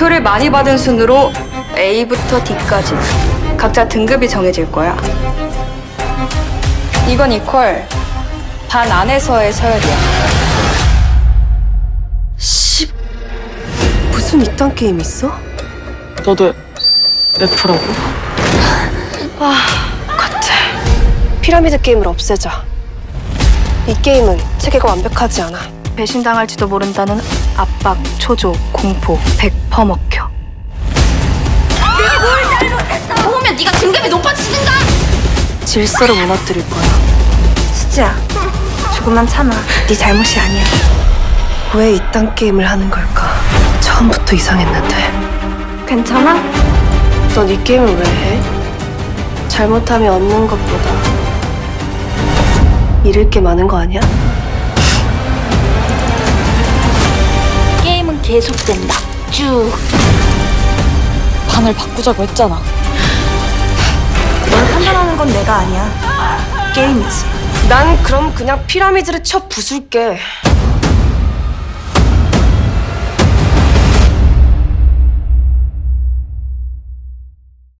득표를 많이 받은 순으로 A부터 D까지 각자 등급이 정해질 거야. 이건 이퀄 반 안에서의 서열이야. 씨 무슨 이딴 게임 있어? 너도 F라고? 같아 피라미드 게임을 없애자 이 게임은 체계가 완벽하지 않아 배신당할지도 모른다는 압박, 초조, 공포, 백 퍼먹혀. 보면 네가 등급이 높아지든가. 질서를 무너뜨릴 거야 수지야, 조금만 참아. 네 잘못이 아니야. 왜 이딴 게임을 하는 걸까 처음부터 이상했는데 괜찮아? 넌 이 게임을 왜 해? 잘못하면 얻는 것보다 잃을 게 많은 거 아니야? 계속된다. 쭉. 반을 바꾸자고 했잖아. 널 판단하는 건 내가 아니야. 게임이지. 난 그럼 그냥 피라미드를 쳐 부술게